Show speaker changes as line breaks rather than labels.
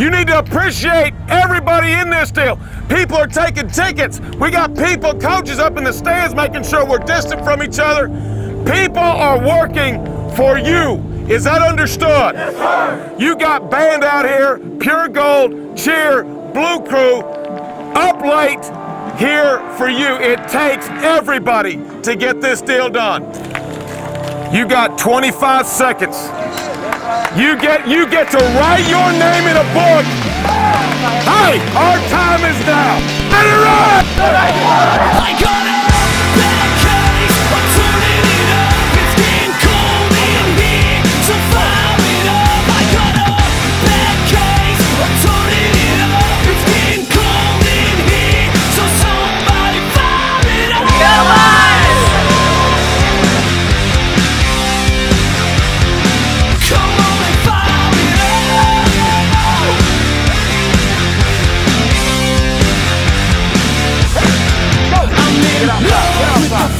You need to appreciate everybody in this deal. People are taking tickets. We got people, coaches up in the stands making sure we're distant from each other. People are working for you. Is that understood?
Yes, sir.
You got band out here, pure gold, cheer, blue crew, up late here for you. It takes everybody to get this deal done. You got 25 seconds. You get you get to write your name in a book. Hey, our time is now. Let it run!
I got a love